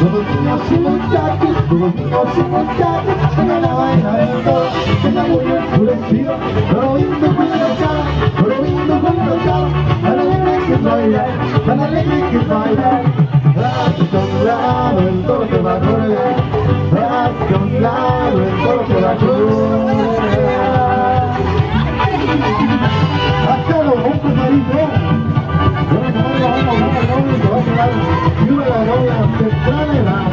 niños y muchachos, todos niños y muchachos, vengan a bailar el toro, que está muy enfurecido, pero lindo con la rosada, pero lindo con la rosada, tan alegre que bailar, tan alegre que bailar. Hasta un lado el toro te va a correr, hasta un lado el toro te va a correr. Hasta los ojos al novio que va a quedar y una novia temprana edad.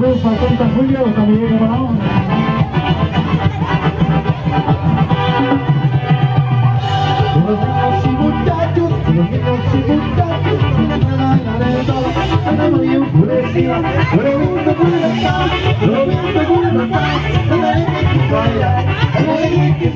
Los enfurecidos, pero viendo con el estado, pero viendo con el estado, tan alegre que es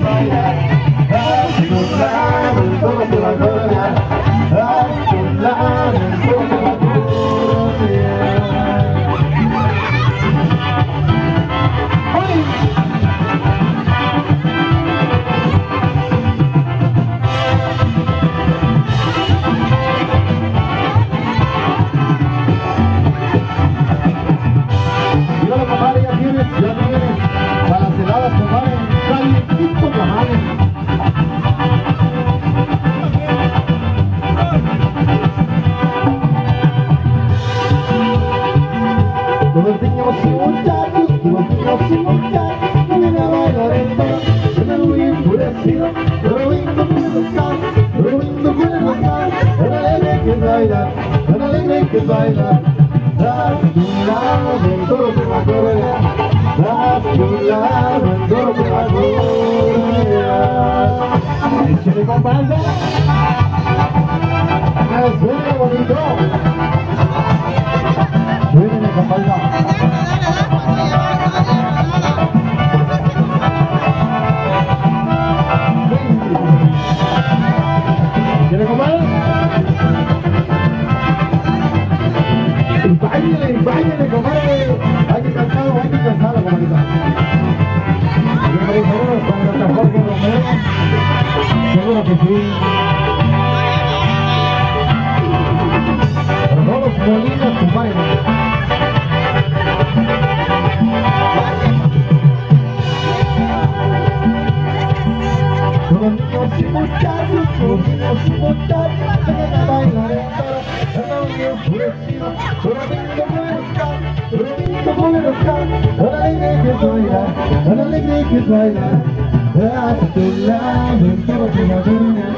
muchachos, todos niños y muchachos, vienen a bailar el toro, suenan muy enfurecidos, pero lindo con el rosado, pero lindo con el rosado, tan alegre que es bailar, tan alegre que es bailar. Hasta un lado el toro te va a correr, hasta un lado el toro te va a correr. Échale que suene bonito. Pepe. Rodolfo Molina, tu baile. Niños y muchachos, niños y muchachos, bailar, bailar, bailar, bailar, a tu lado en todo te va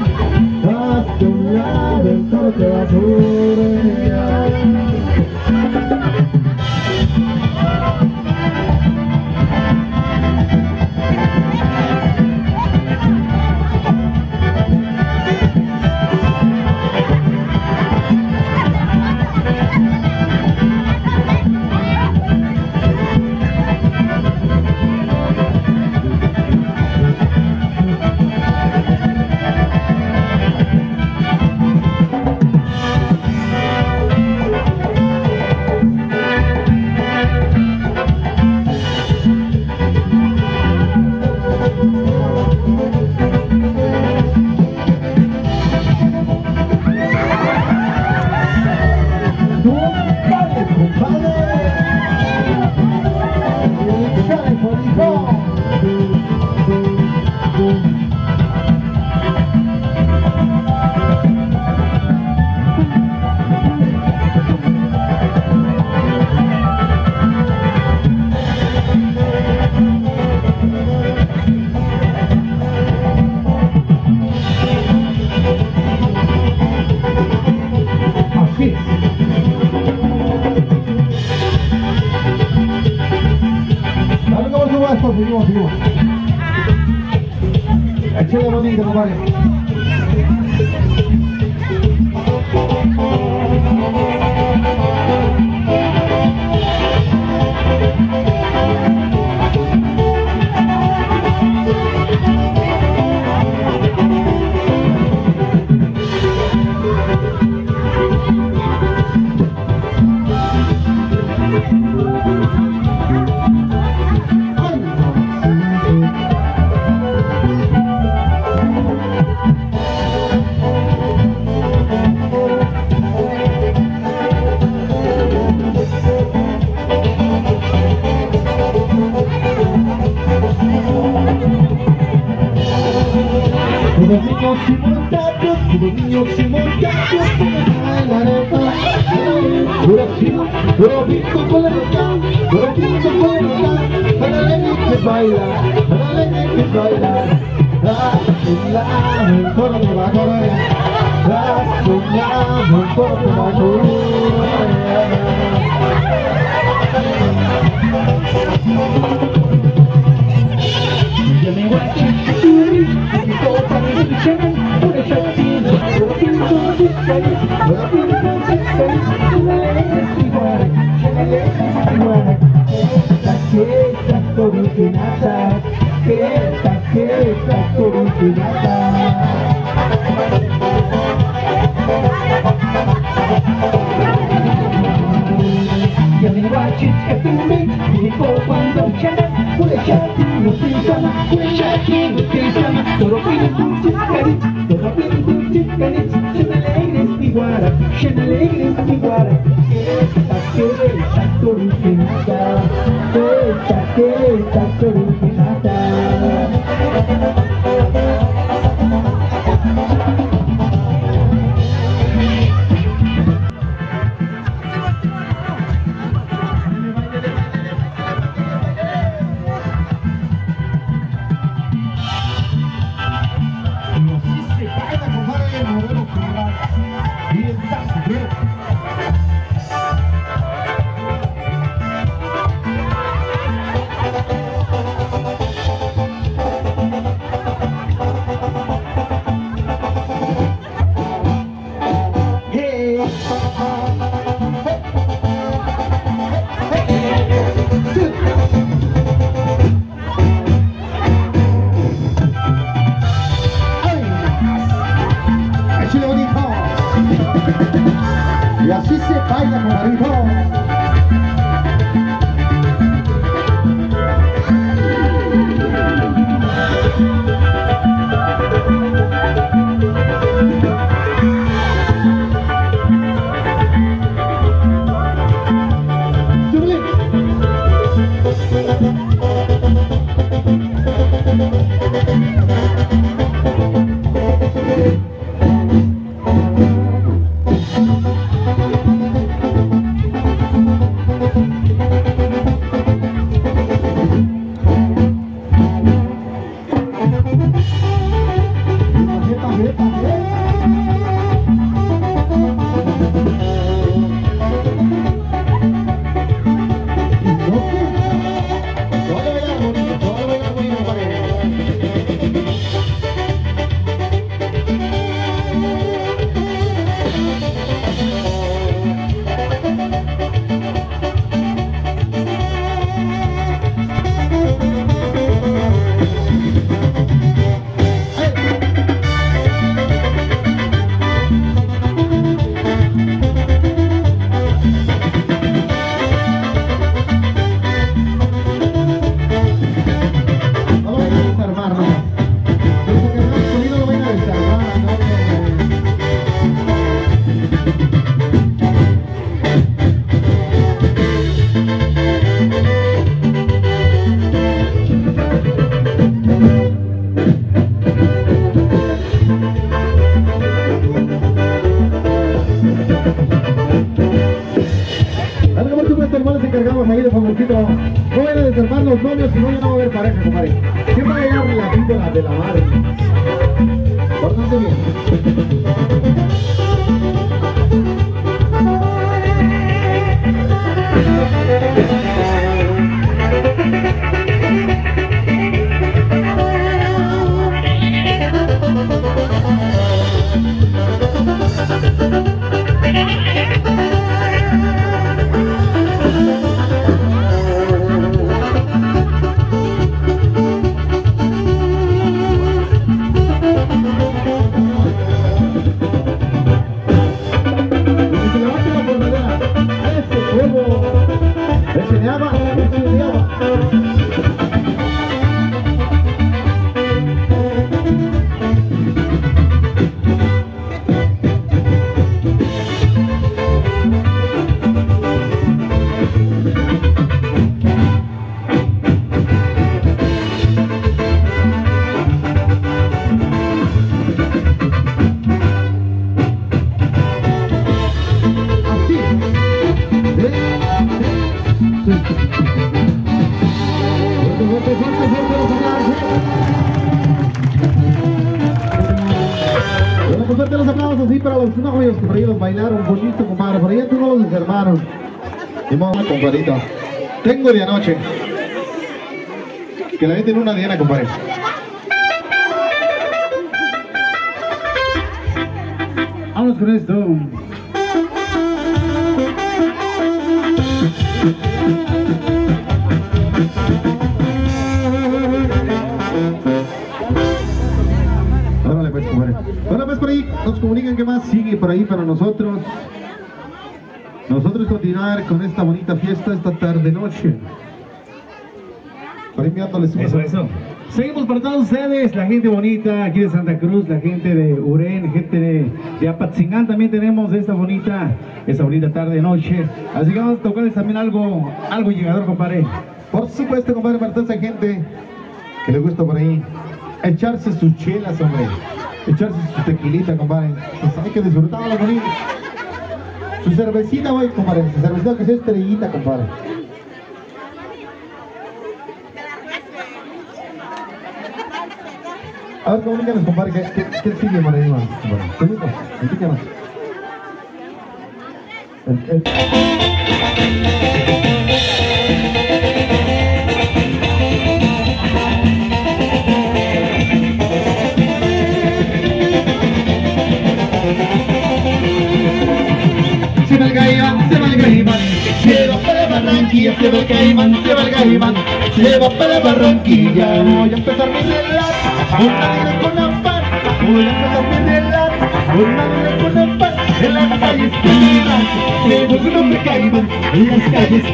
invitation Todo pini chickani, todo pini chickani Shen alegres tiguara, shen alegres tiguara que está corucinata, esta que está corucinata bailaron bonito, compadre. Por ahí tú no los hermanos. Y mamá, compadrito. Tengo de anoche. Que la gente en una diana, compadre. Vamos con esto. Nos comunican qué más sigue por ahí para nosotros. Nosotros continuar con esta bonita fiesta esta tarde noche. Por enviándoles un Eso, eso. Seguimos para todos ustedes, la gente bonita aquí de Santa Cruz, la gente de Urén, gente de, de Apatzingán también tenemos esta bonita, esta bonita tarde noche. Así que vamos a tocarles también algo, algo llegador, compadre. Por supuesto, compadre, para toda esa gente que le gusta por ahí echarse sus chelas, hombre. Echarse su tequilita, compadre. Pues hay que disfrutarlo, bonito. Su cervecita, güey, compadre. Su cervecita que sea estrellita, compadre. A ver, comunícanos, compadre, ¿qué, qué, qué sigue por ahí, man? Compadre, Permiso, indícanos. El- el- Se va el caimán, se va el caimán, se va para Barranquilla, se va el caimán, se va el caimán, se va para Barranquilla. Voy a empezar mi relato, una vida con afán, voy a empezar mi relato, una vida con afán. En las calles de se vuelve un hombre caimán, en las calles de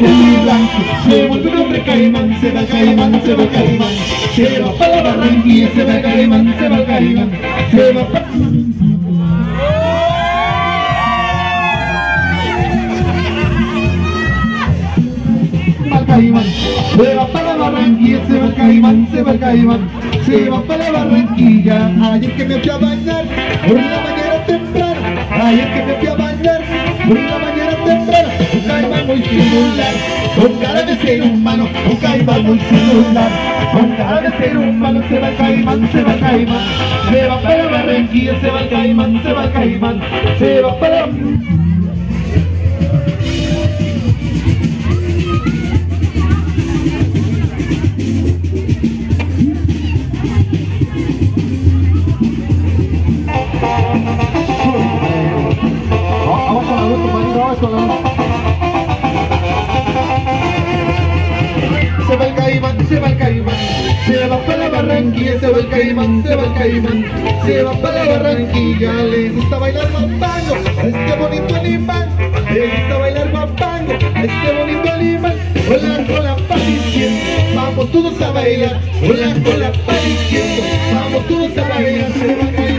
se vuelve un hombre caimán, se va el caimán, se va el caimán, se va para Barranquilla, se va el caimán, se va el caimán, se va para... se va caimán, se va caimán, se va para Barranquilla. Ayer que me fui a bañar, por la mañana temprano, ayer que me fui a bañar, por la mañana temprano, un caimán muy singular, con cara de ser humano, un caimán muy singular, con cara de ser humano, se va caimán, se va caimán, se va para Barranquilla, se va caimán, se va caimán, se va para... la. Se va el caimán, se va el caimán, se va para Barranquilla, se va el caimán, se va el caimán, se va para Barranquilla, le gusta bailar guapango, a este bonito animal, le gusta bailar guapango, a este bonito animal, hola con la vamos todos a bailar, hola con la vamos todos a bailar, se va el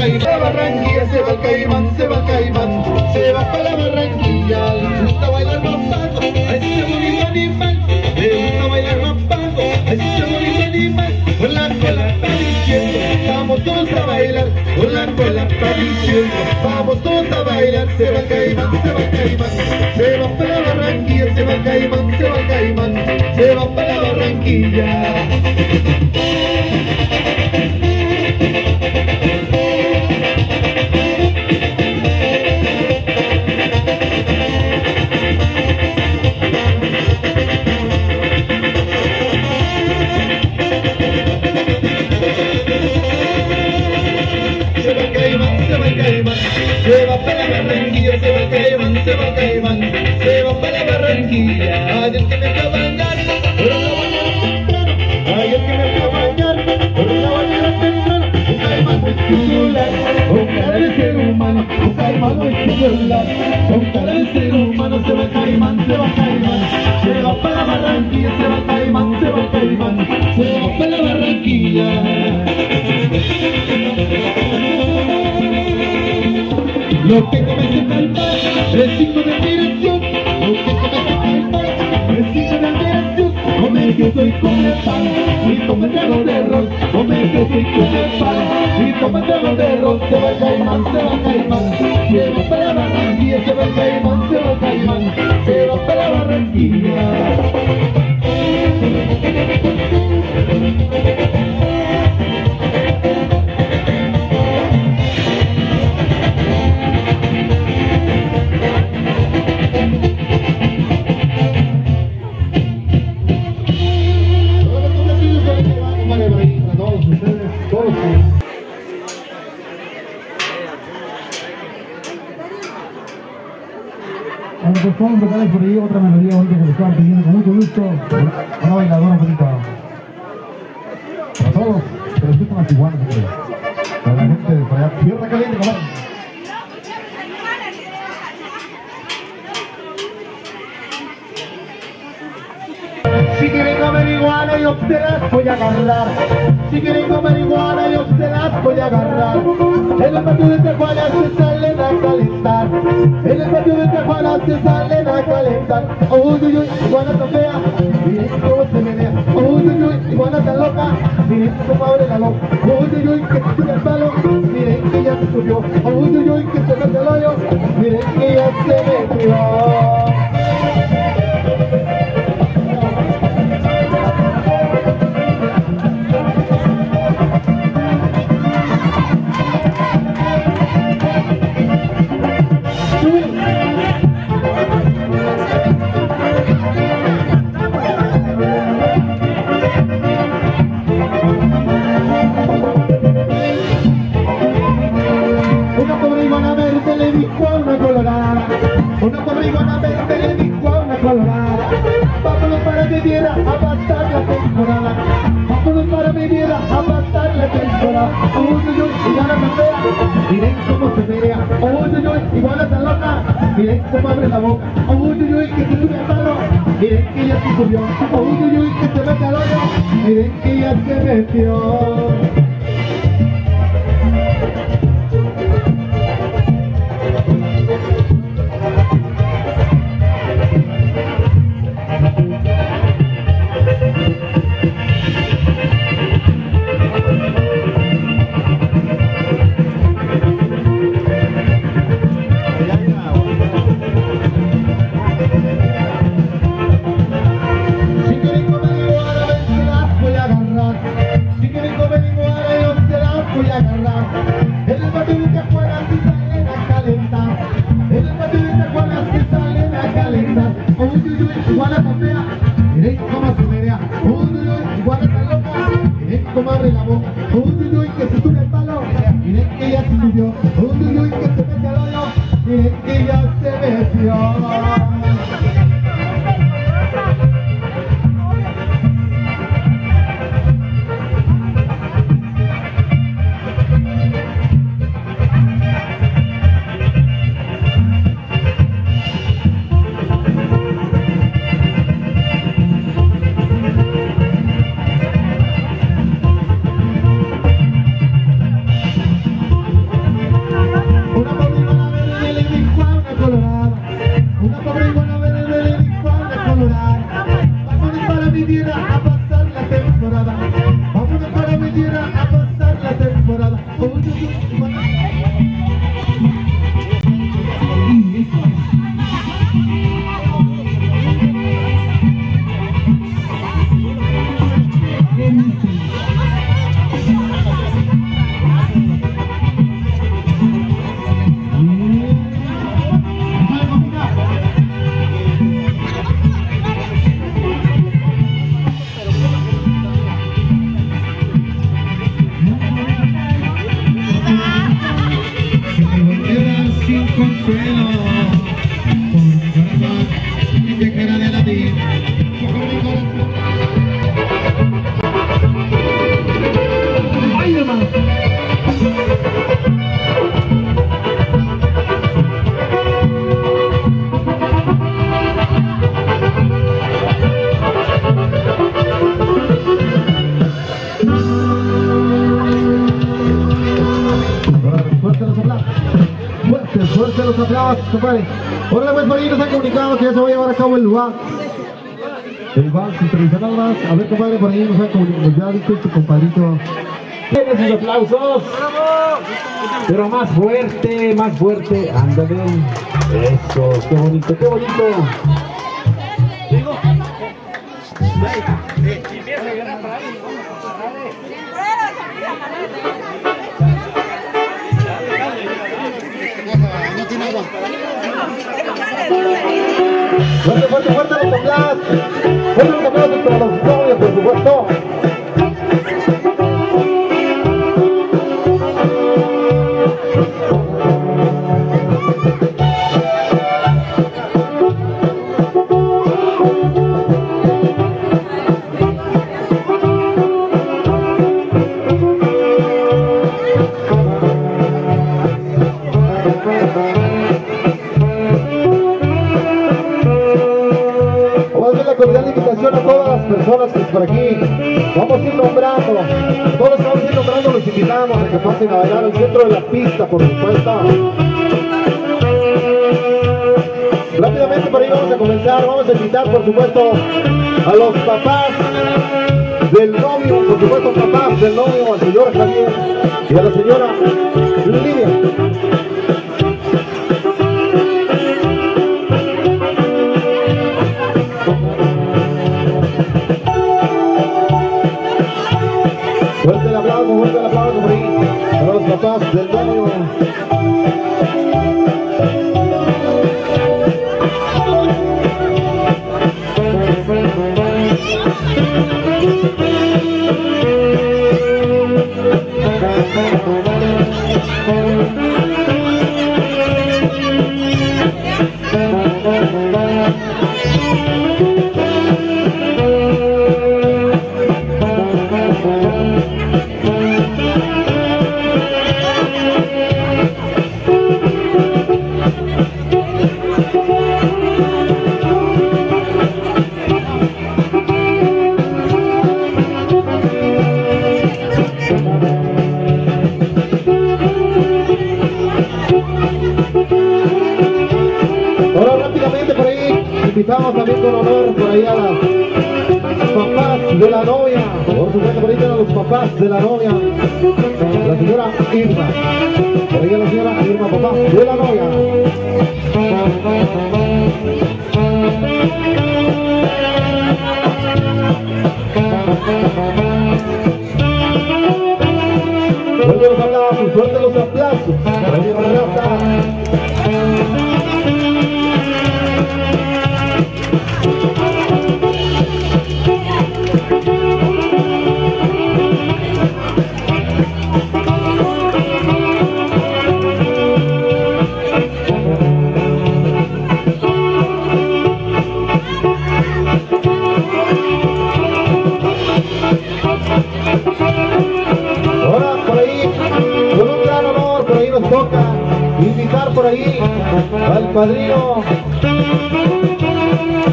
caimán, va Barranquilla, se va el caimán, se va caimán, se va para Barranquilla, le gusta bailar guapango, a este bonito animal, le gusta bailar guapango, a este bonito animal, con la paz diciendo, vamos todos a bailar, con la paz diciendo, vamos todos a bailar, se va caimán, se va caimán, se va para Barranquilla, se va caimán, se va caimán, se va para Barranquilla. Barranquilla. Ayer que me fui a bañar, por la mañana temprano, ayer que me fui a bañar, por la mañana temprano, un muy singular, con cara de ser humano, un muy singular, con cara de ser humano, se va caimán, se va caimán, se va para Barranquilla, se va caimán, se va caimán, se va para Barranquilla. Lo que el mar es Que soy come pan y trago de ron. Come que soy come pan y trago de. Se va el caimán, se va el caimán. Se va para Barranquilla, se va el caimán, se va el caimán. Se va para Barranquilla. Una, bailadora bonita. Para todos, que les gustan las iguanas. Para la gente de allá. Tierra caliente, compadre. Si quieren comer iguana yo te las voy a agarrar Si quieren comer iguana yo te las voy a agarrar En el patio de Tijuana se salen a calentar En el patio de Tijuana se salen a calentar Uy, uy, uy, iguana tan cómo colorada Una pobre iguana verde a una colorada. Vámonos para mi tierra a pasar la temporada. Vámonos para mi tierra a pasar la temporada. Uy, uy, uy, iguana tan fea Miren cómo se pelea. Uy, uy, uy, iguana tan loca Miren cómo abre la boca. Uy, uy, uy, que se sube al palo. Miren que ya se subió. Uy, uy, uy, que se mete al hoyo. Miren que ya se metió compadre. Ahora pues por ahí nos han comunicado que ya se va a llevar a cabo el lugar. El vals internacional más. A ver, compadre, por ahí nos han comunicado. Ya viste tu compadrito. Tienen sus aplausos. Pero más fuerte, más fuerte. Ándale. Eso, qué bonito, qué bonito. Fuerte, fuerte, fuerte los invitamos a que pasen a bailar al centro de la pista, por supuesto. Rápidamente por ahí vamos a comenzar. Vamos a invitar, por supuesto, a los papás del novio, por supuesto, papás del novio, al señor Javier y a la señora Lidia. Los papás del novio. Invitamos también con honor por ahí a las papás de la novia. Por supuesto por ahí tenemos los papás de la novia. La señora Irma. Por ahí a la señora Irma, papá de la novia. Fuerte los aplausos, fuerte los aplausos. Por ahí viene la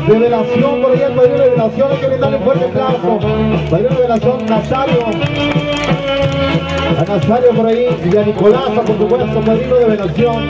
de velación, por el padrino de velación, hay que brindarle fuerte aplauso. Padrino de velación, Nazario. A Nazario por ahí y a Nicolasa, por supuesto, padrino de velación.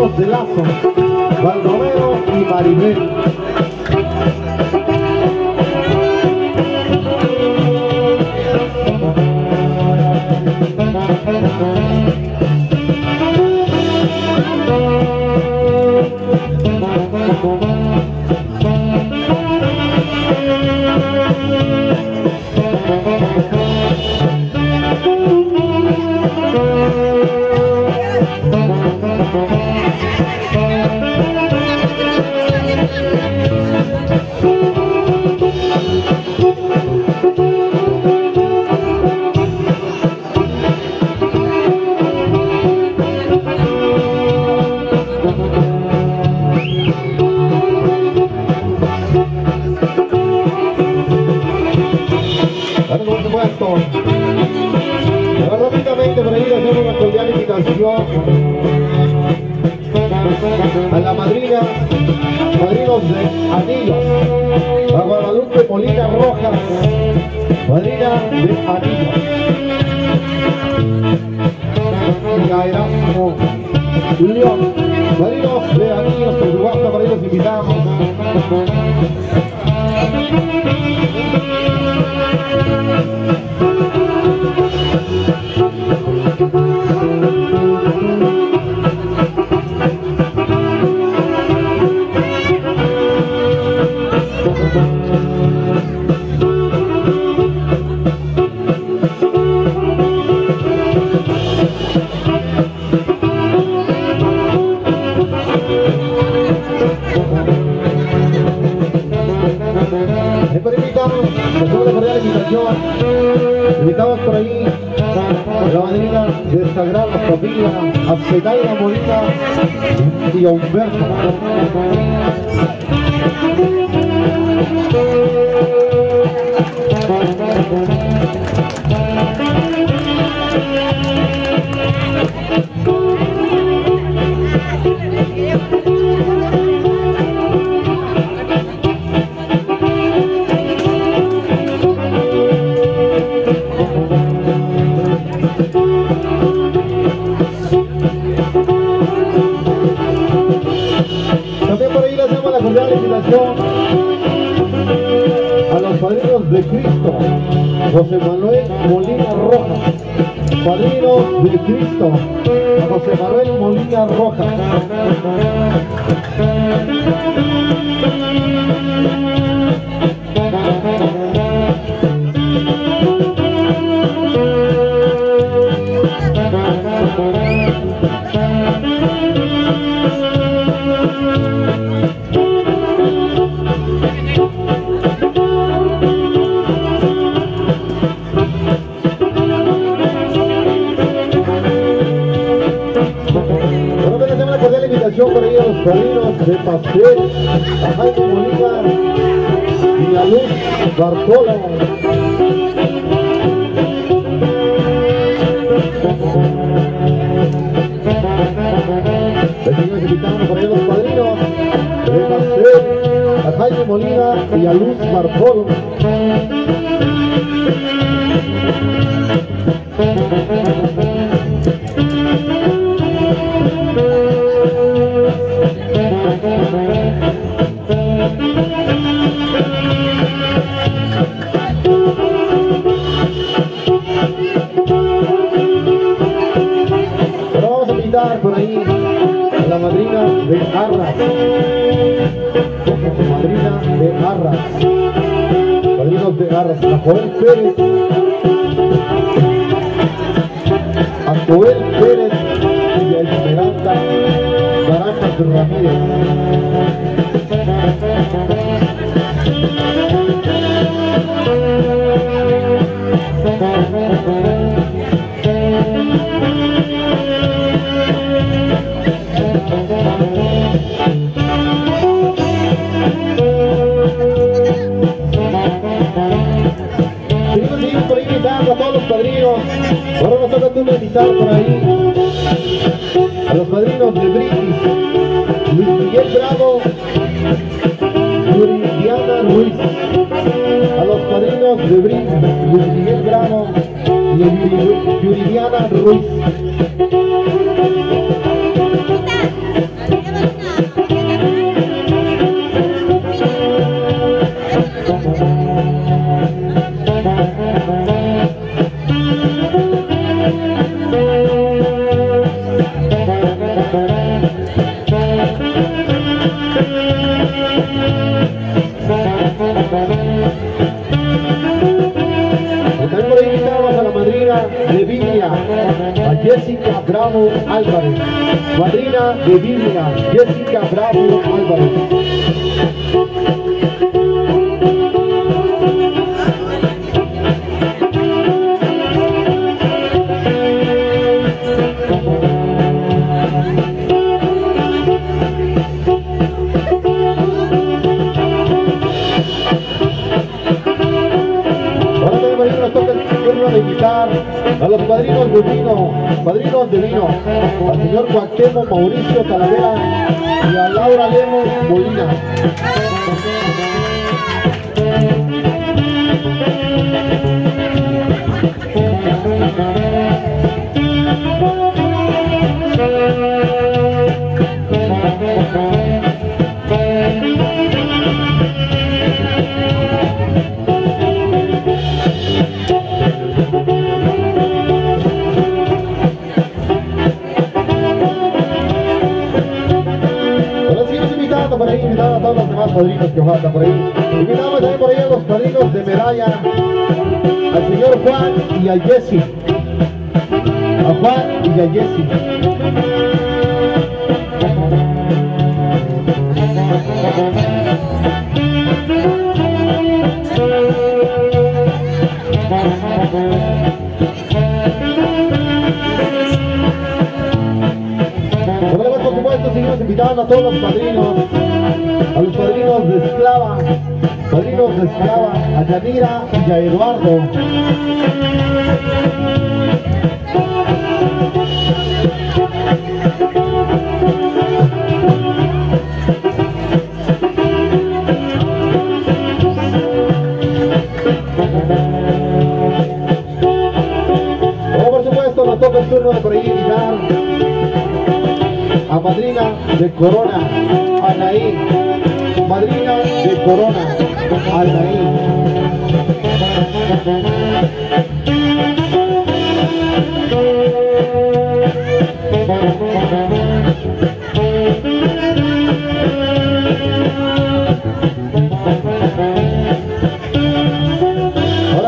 Padrinos de Lazo. Baldomero y Maribel. A la Caché, a Jaime Molina y a Luz Bartola. Señores invitados por ahí los padrinos de a Jaime Molina y a Luz Bartolo. Tá Acompanhe. madrina de Biblia, Jessica Bra Yanira y a Eduardo. Como por supuesto nos toca el turno de por ahí invitar a madrina de Corona, Anaí. Madrina de Corona, Anaí. Ahora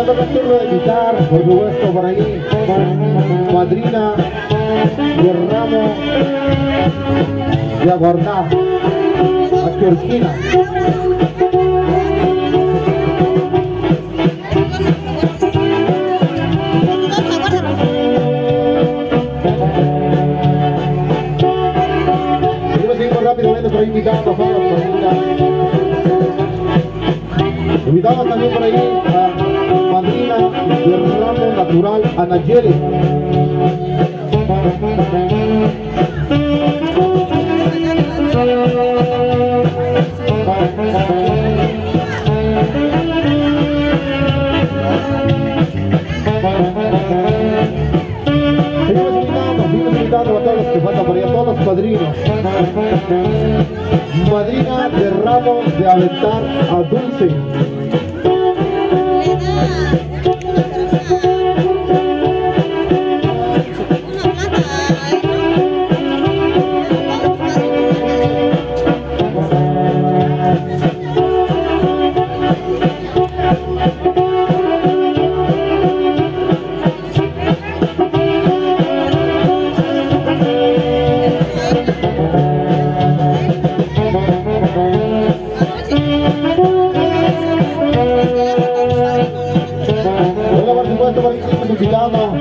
toca el turno de invitar, por supuesto, por ahí, madrina de ramo de aguardar a Georgina. Los padrinos. Madrina de ramo de aventar a Dulce. Invitando.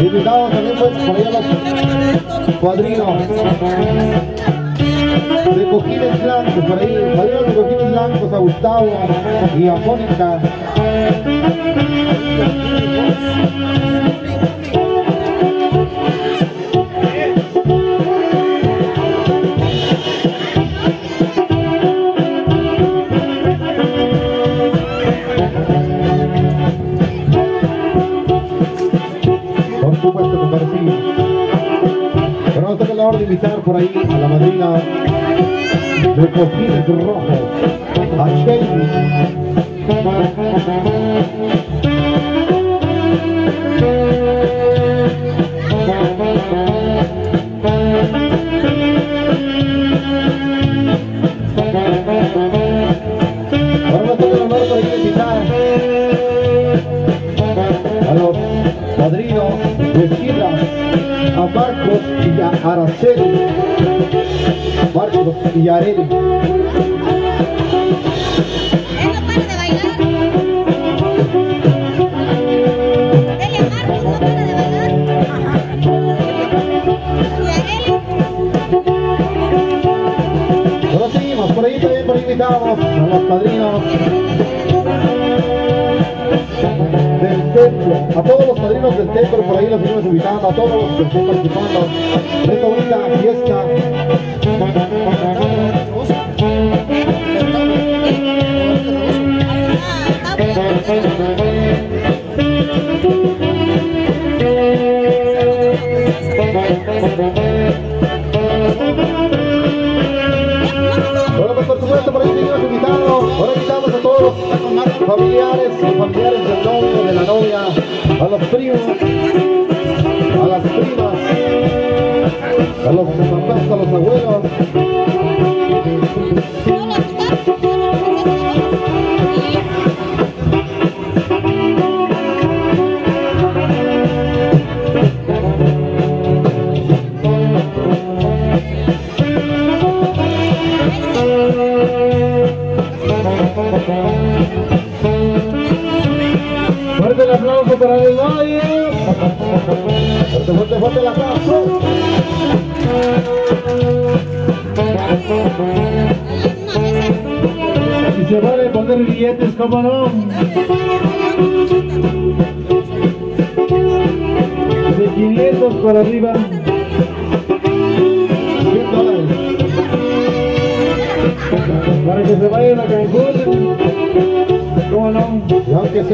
Invitamos también pues, por ahí a los padrinos de cojines blancos, por ahí, padrinos de cojines blancos a Gustavo y a Mónica. Pero nos toca la hora de invitar por ahí a la madrina de cojines rojos, a Shelby. Ahora Marcos y a Araceli. Marcos y Areli. Ahora seguimos, por ahí también por ahí invitamos a los padrinos del templo, a todos los padrinos del templo, por ahí los seguimos invitando, a todos los que están participando. En esta bonita fiesta. Bueno, familiares y familiares del novio, de la novia, a los primos, a las primas, a los papás, a los abuelos,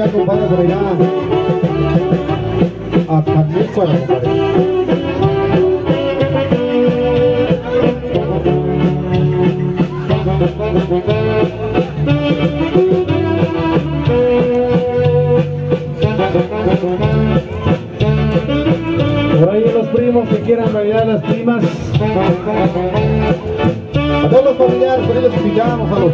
Sea, compadre, por allá. A Tamícuaro, compadre. Por ahí los primos que quieran bailar las primas. A todos los familiares, por ellos invitamos a los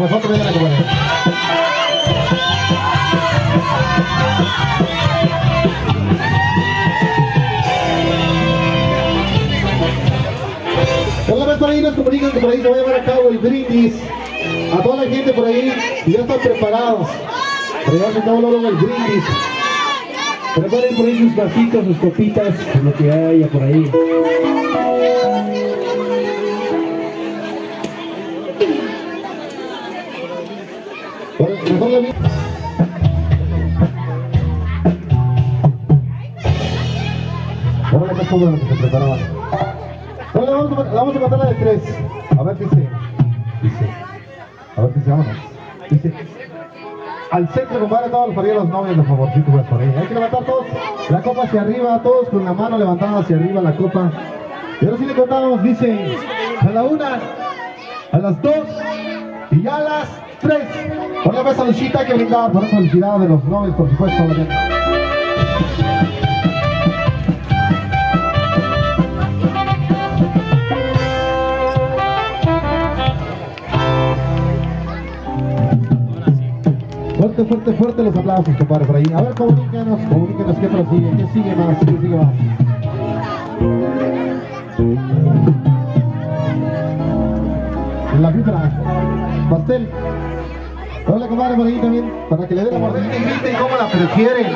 otro vengan a la vez por ahí nos comunican que por ahí se va a llevar a cabo el brindis a toda la gente por ahí ya están preparados para llevarse a cabo luego el brindis. Preparen por ahí sus vasitos, sus copitas, lo que haya por ahí. Ahora vamos a, vamos a la de tres. A ver qué dice. Dice. A ver qué dice, vámonos. Dice. Al centro, compadre, todos los los novios, los favorcitos, pues por ahí. Hay que levantar todos la copa hacia arriba, todos con la mano levantada hacia arriba la copa. Y ahora sí le contamos, dice, a la una, a las dos y a las tres. Por la mesa Luchita que brindar por esa felicidad de los novios, por supuesto. Fuerte, fuerte, fuerte los aplausos, compadre, por ahí. A ver, comunícanos, comunícanos qué prosigue, qué sigue más, qué sigue más. La fibra, pastel. Hola, compadre, por ahí también, para que le dé la mordida y griten cómo la prefieren.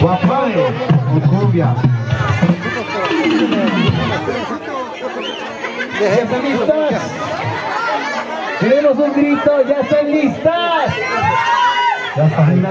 Guapare o cumbia. ¿Ya están listas? Queremos un grito, ya están listas. Ya está, ahí,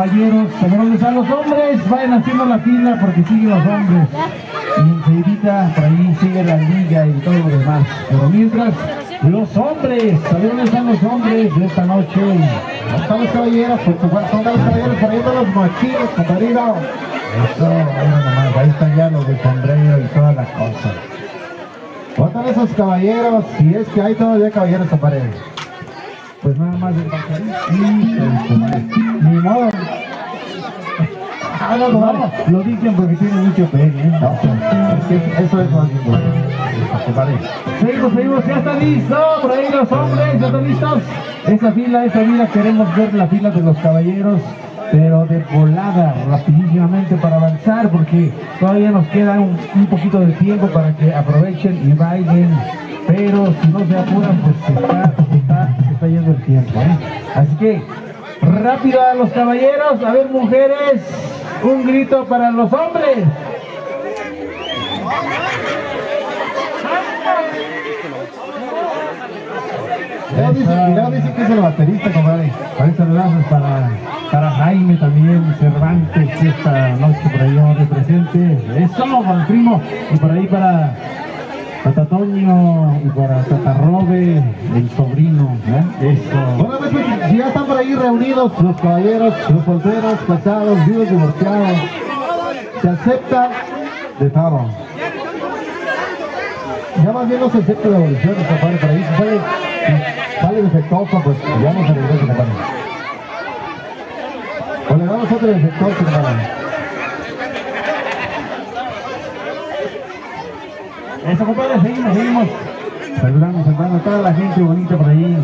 caballeros. Cabrones a los hombres, vayan haciendo la fila porque siguen los hombres. Y enseguidita por ahí sigue la liga y todo lo demás. Pero mientras, los hombres, ¿saben están los hombres de esta noche? Están los caballeros, por supuesto, están los caballeros trayendo los machines, compadrito. Eso, mira nomás, ahí están ya los de sombrero y todas las cosas. Votan esos caballeros, si es que hay todavía caballeros, compadre. Pues nada más del Ni modo. Ah, no, no, no. Lo dicen porque tienen mucho pegue, ¿eh? Es que eso es más compadre. Seguimos, seguimos, ya está listo, por ahí los hombres, ya están listos. Esa fila, esa fila, queremos ver la fila de los caballeros, pero de volada, rapidísimamente para avanzar, porque todavía nos queda un, poquito de tiempo para que aprovechen y bailen. Pero si no se apuran, pues se está yendo el tiempo, ¿eh? Así que, rápido a los caballeros, a ver mujeres, un grito para los hombres. Ya dicen, dicen que es el baterista, compadre. Ahí saludamos para, para Jaime también, Cervantes, que esta noche por ahí vamos de presente. Eso, para el primo. Y por ahí para Tata Toño y para Robe, el sobrino. ¿eh? Eso. Bueno, pues, si ya están por ahí reunidos los caballeros, los solteros, casados, vivos, divorciados. Se acepta de todo. Ya más bien no se acepta la evolución, compadre, por ahí si sale defectuoso, pues ya no se regresa, compadre. O le damos otro defectuoso, compadre. Eso, compadre, seguimos, seguimos. Saludamos, saludando a toda la gente bonita por ahí.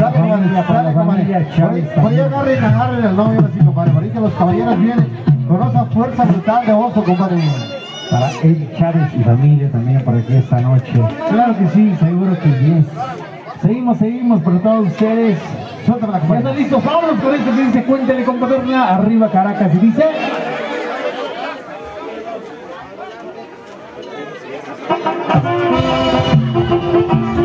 Dale, dale, compadre. Por ahí- Por ahí agarren, agarren al novio así, compadre. Por ahí que los caballeros vienen con esa fuerza brutal de oso, compadre. Para Eddie Chávez y familia también para aquí esta noche. Claro que sí, seguro que yes. Seguimos, seguimos para todos ustedes. Suéltame la ¿Ya compadre. están listos? Vámonos con esto que dice Cuéntale con Paterna. Arriba Caracas y dice... Arriba,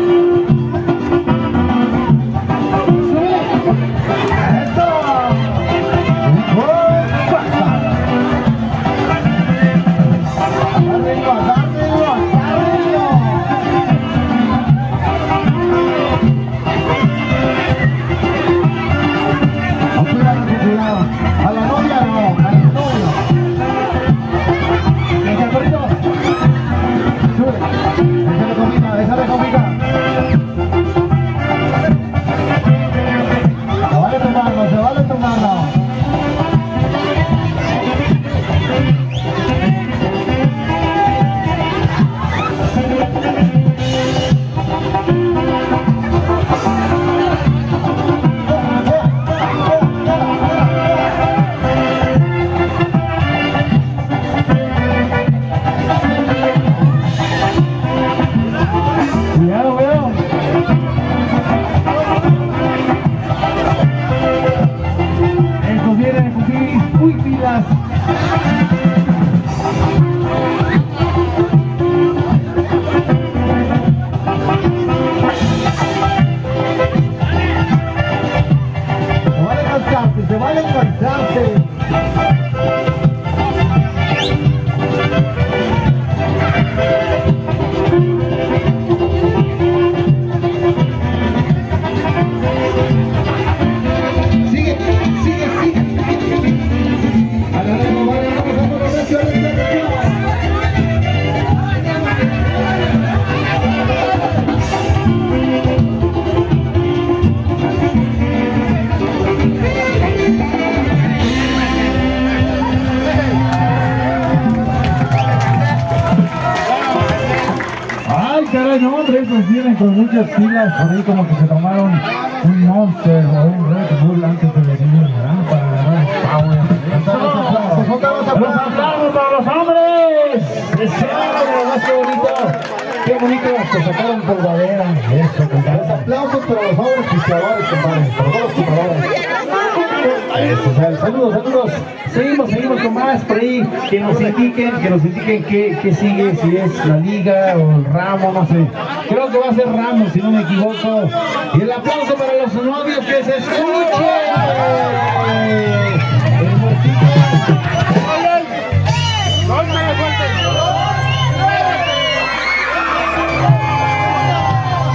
que nos indiquen qué, qué sigue, si es la liga o el ramo, no sé. Creo que va a ser ramo, si no me equivoco. Y el aplauso para los novios que se escuche.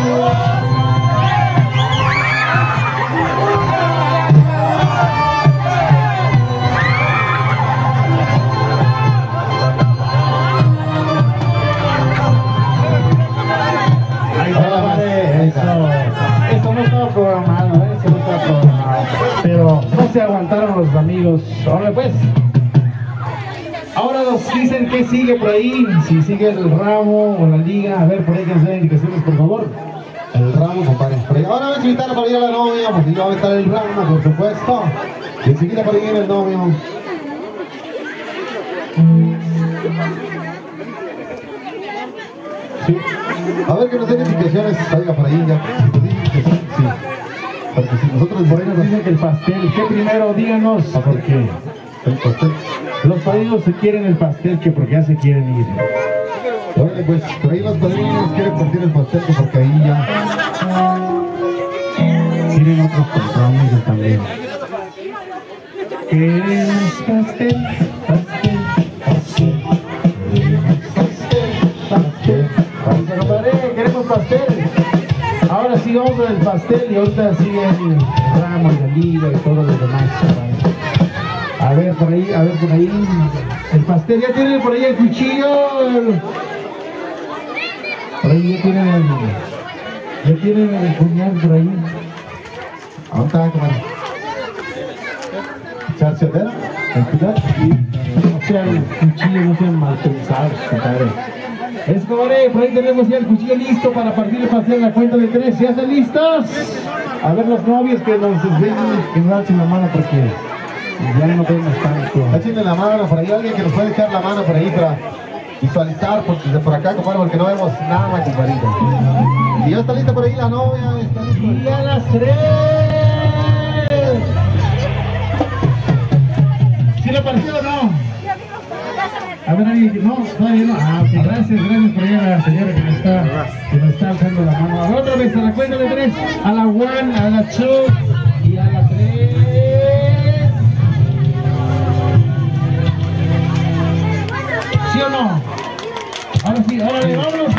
El programado, ¿eh? no estaba programado. Pero no se aguantaron los amigos. Ahora pues. Ahora nos dicen qué sigue por ahí, si sigue el ramo o la liga. A ver, por ahí que nos den indicaciones, por favor. El ramo, compadre. Por ahí. Ahora vamos a invitar para ir a la novia, porque ya va a estar el ramo, por supuesto. Y enseguida para ir el novio. A ver que nos den indicaciones, salga por ahí ya. Que. Porque si nosotros Por nos dicen que el pastel. ¿Qué primero? Díganos. Porque el pastel. los padrinos se quieren el pastel, que porque ya se quieren ir. Órale, pues, por ahí los padrinos quieren partir el pastel, pues, porque ahí ya. Tienen otros compromisos también. ¿Quieres pastel? Pastel, pastel. Pastel, pastel. Compadre, queremos pastel. Vamos el pastel y ahorita sigue el ramo y la liga y todo lo demás. A ver por ahí, a ver por ahí. El pastel, ya tienen por ahí el cuchillo. Por ahí ya tienen el, ya tienen el puñal por ahí. ¿A compadre? ¿Charcetera? El cuidado y no sean cuchillos, no sean mal pensados. Es compadre, por ahí tenemos ya el cuchillo listo para partir el pastel la cuenta de tres. ¿Ya están listos? A ver los novios que nos den, que nos alcen la mano porque ya no vemos tanto. Échenle la mano por ahí, alguien que nos puede echar la mano por ahí para visualizar por, desde por acá, compadre, porque no vemos nada, compadrito. Y ya está lista por ahí la novia, está lista. Y a las tres. ¿Sí lo partió o no? A ver, ahí, no, todavía no. Ah, ok, gracias, gracias por ahí a la señora que me está, que me está alzando la mano. A otra vez, a la cuenta de tres, a la one, a la two y a la tres. ¿Sí o no? Ahora sí, ahora vámonos,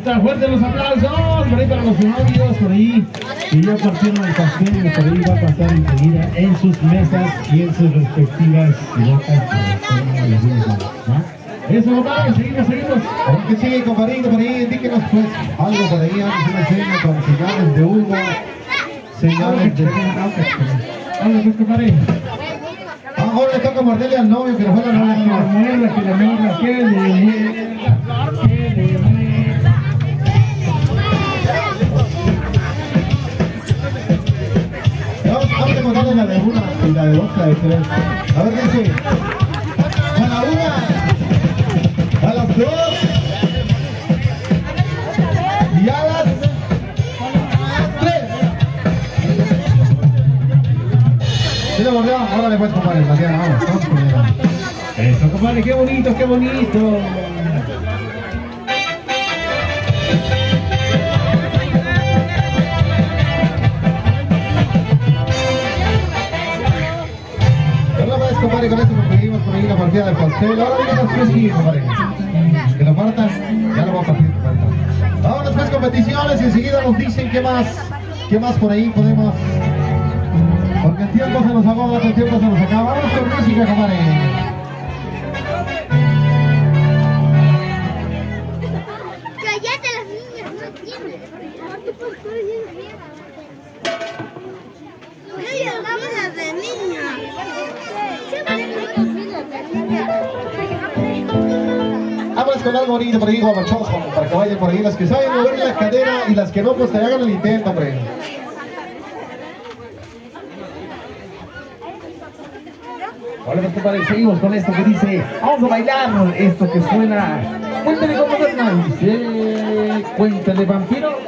está, fuerte los aplausos, por ahí para los novios, por ahí, que ya partieron el pastel, y por ahí va a pasar enseguida en sus mesas y en sus respectivas bocas. ¿no? Eso, compadre, seguimos, seguimos. A ver qué sigue, compadrito, por ahí, indíquenos pues algo por ahí, antes una seña con señales de humo, señales de... Vamos, pues, compadre. A lo mejor le toca morderle al novio, que no fue la Ah, novia. que la muerda, que le muerda, que le muerda. La una dos, tres. A la una, a las dos y a las tres. ¿Sí le volvió? Órale pues, compadre, vamos, vamos. Eso, compadre, qué bonito, qué bonito. Ahora compadre, con esto conseguimos por ahí la partida del pastel. Ahora díganos pues, sí, compadre. Que lo partan, ya lo voy a partir, compadre. Vámonos pues con peticiones y enseguida nos dicen qué más, qué más por ahí podemos. Porque el tiempo se nos agota, el tiempo se nos acaba. Vamos con música, compadre. Con algo bonito por ahí, guapachoso, para que vayan por ahí las que saben mover la cadera y las que no, pues te hagan el intento, hombre. Hola, compadre, seguimos con esto que dice, vamos a bailar esto que suena. Cuéntale, compadre, cuéntale, vampiro.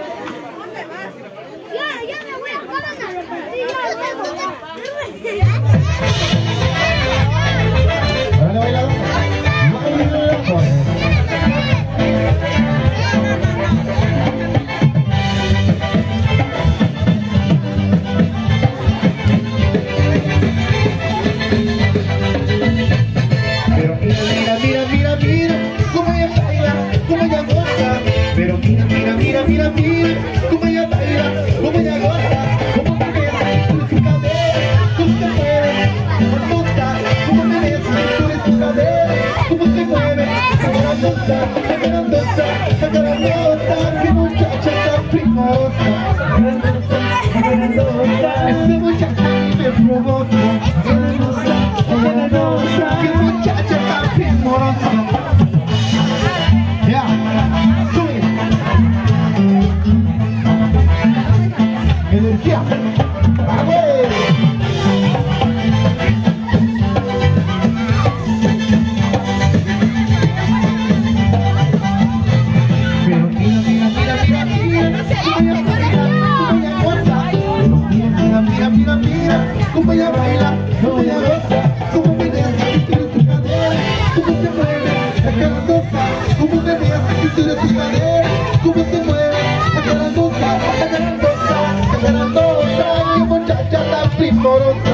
tú no te ver muchacha tan primorosa.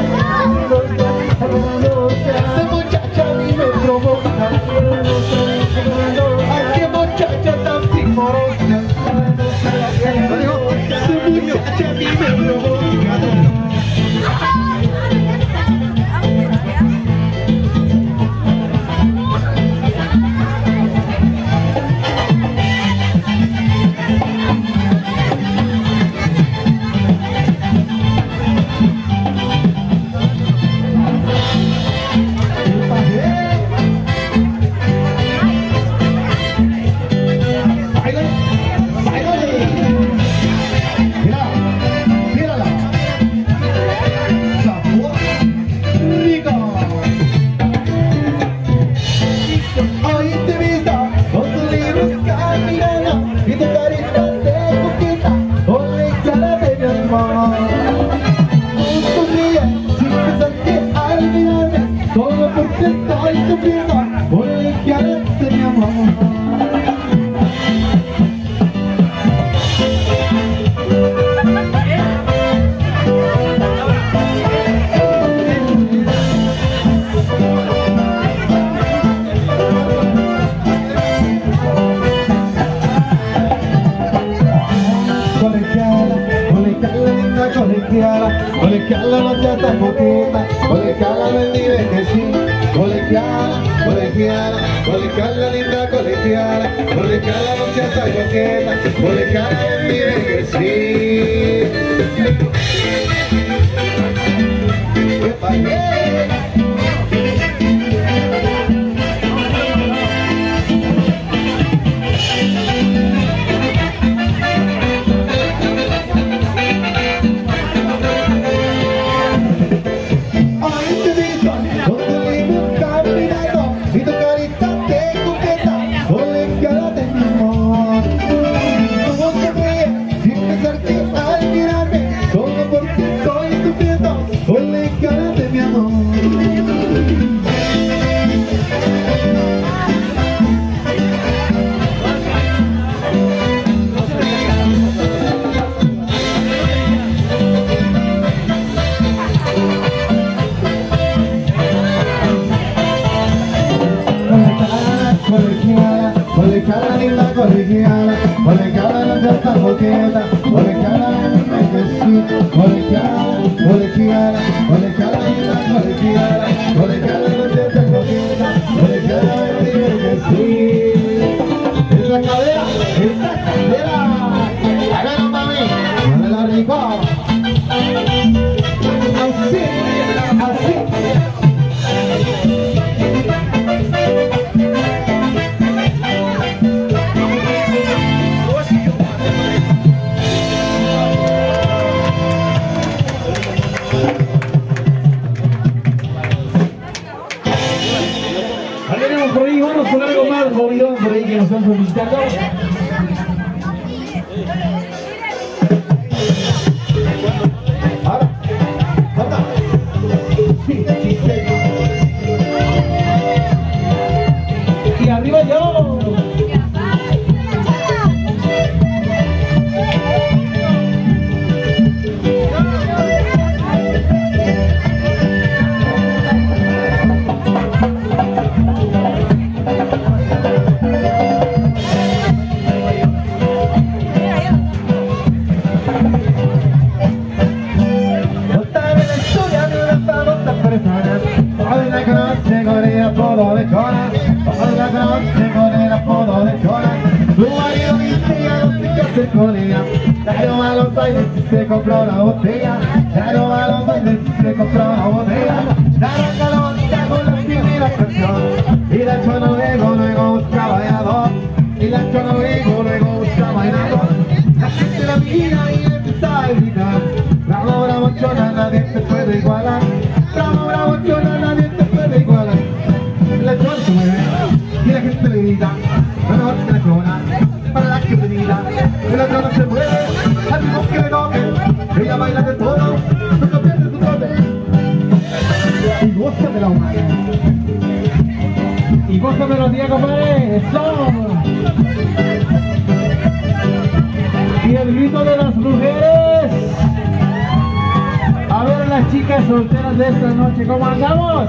Chicas solteras de esta noche, ¿cómo andamos?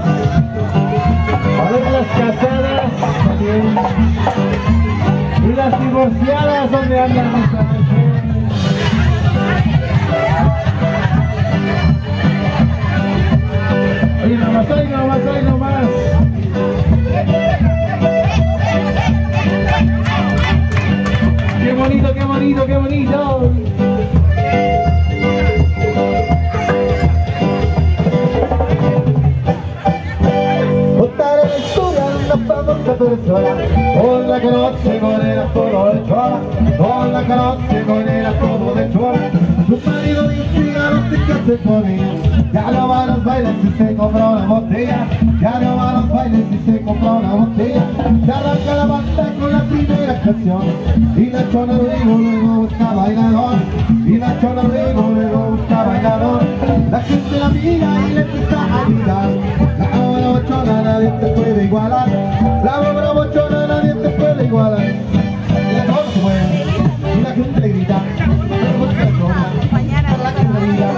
A ver las casadas. Y las divorciadas, ¿dónde andan esta noche? Oye, nomás, oye, nomás, oye, nomás. Qué bonito, qué bonito, qué bonito. Famosa persona Todos la conoce con el apodo de Chora Todos la conoce con el apodo de Chora Su marido no sé qué hacer con ella Ya no va a los bailes y se compra una botella. Ya no va a los bailes y se compra una botella. Se arranca la banda con la primera canción. Y la chona luego, luego busca bailador. Y la chona luego, luego busca bailador. La gente la mira y le empieza a gritar Bravo, bravo, chona, nadie te puede igualar. Bravo, bravo, chona, nadie te puede igualar. Y la chona se mueve. Y la gente le grita Bravo, la chona, para la que se grita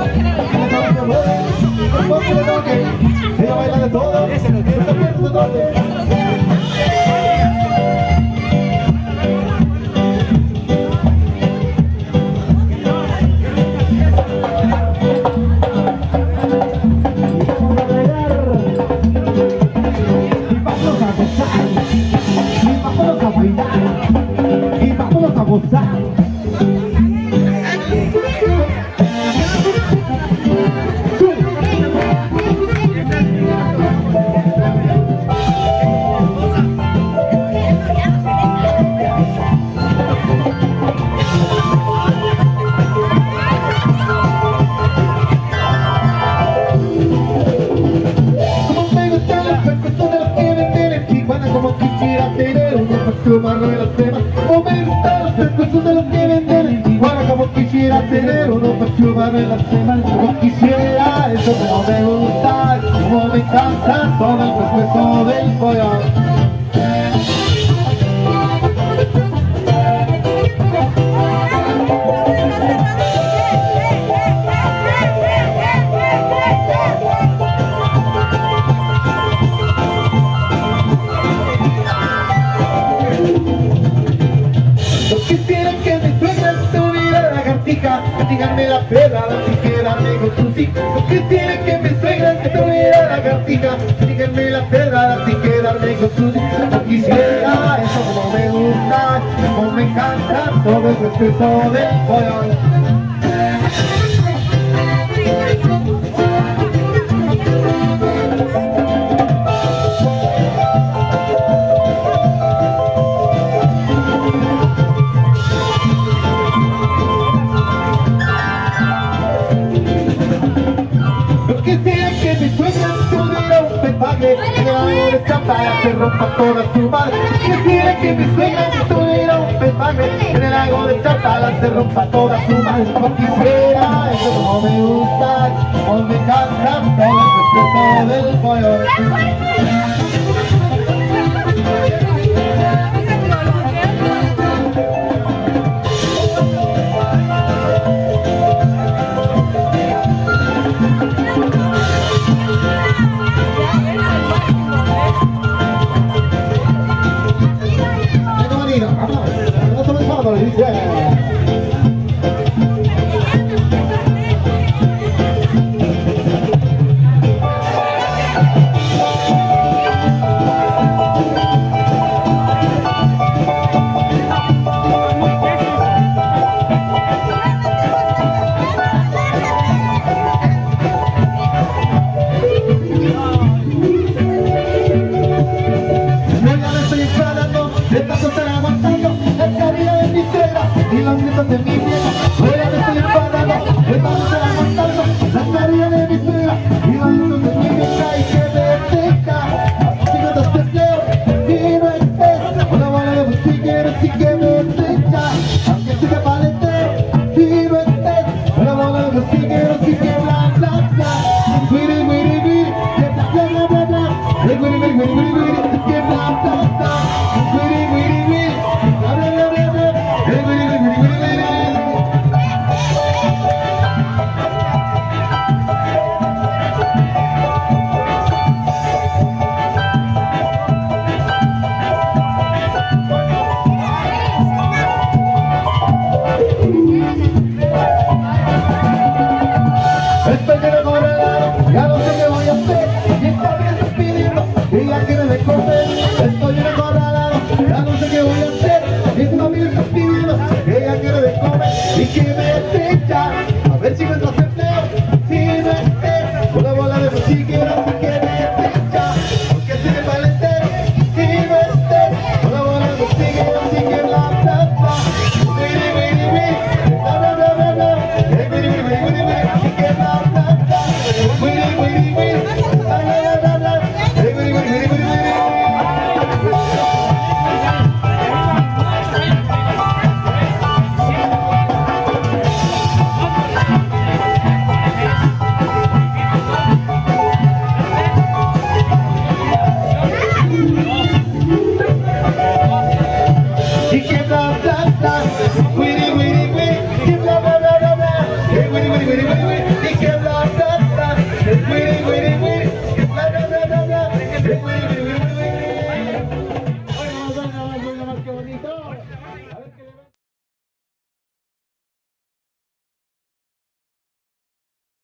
Y percusiones de los que venden en Tijuana Como quisiera tener uno para chumarlo de las temas Como quisiera hijos Yo quisiera que mi suegra tuviera la lagartija Díganme la pedada y quedarme con hijos Yo quisiera eso como me gusta Como me encanta todo el respeto del pollo Suegra pepaje lago de Chapala se rompa toda su madre. Quisiera que mi sueño tuviera un empezarme en el lago de Chapala se rompa toda su madre. No quisiera, eso como me gusta, como me todo el respeto del pollo.